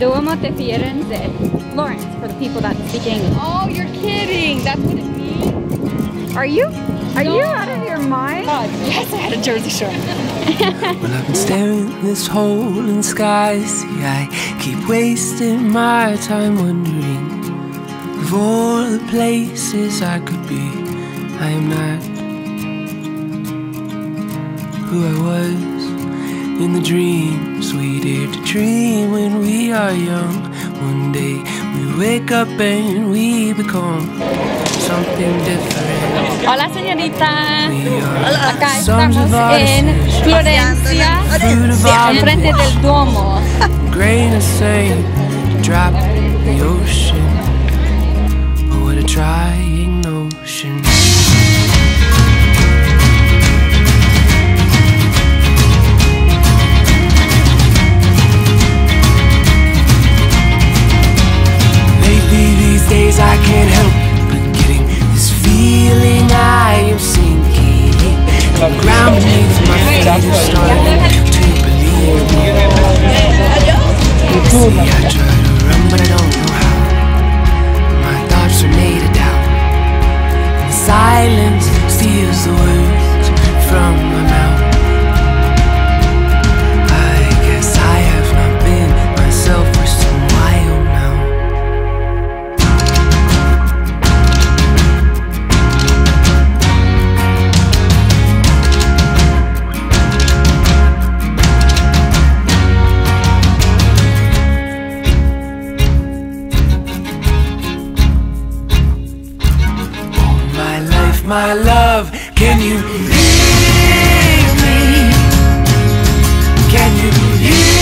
Duomo de Firenze, Florence, for the people that speak English. Oh, you're kidding. That's what it means? Are you? Are No. you out of your mind? God, yes, I had a Jersey Shore. Well, I've been staring at this hole in the sky. See, I keep wasting my time wondering of all the places I could be. I am not who I was in the dreams we dare to dream when we are young. One day we wake up and we become something different. Hola, señorita. We are Acá estamos en Florencia, fruit of our enfrente del Duomo. grain of sand drop the ocean. Can't help but getting this feeling I am sinking. The ground beneath my feet is starting to believe me. See, I try to run, but I don't my love. Can you hear me? Can you hear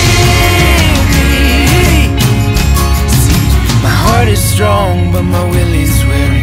me? See, my heart is strong, but my will is weary.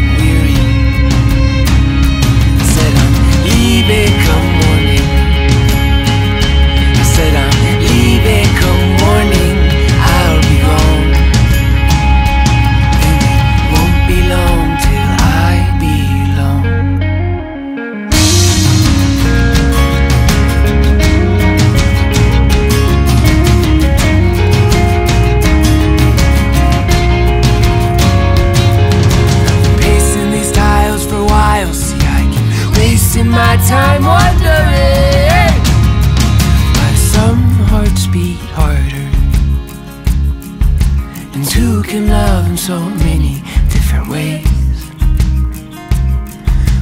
My time wondering why some hearts beat harder and two can love in so many different ways.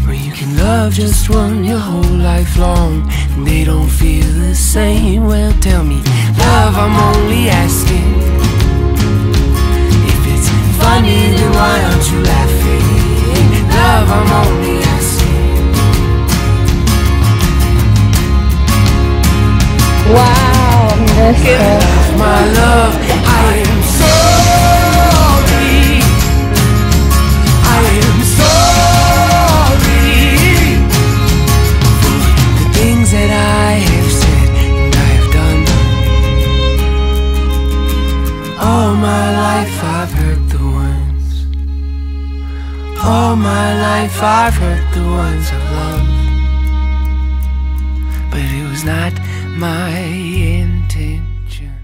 Or you can love just one your whole life long and they don't feel the same. Well, tell me, love, I'm only asking. My love, I am sorry. I am sorry for the things that I have said and I have done. All my life I've hurt the ones. All my life I've hurt the ones I've. But it was not my sure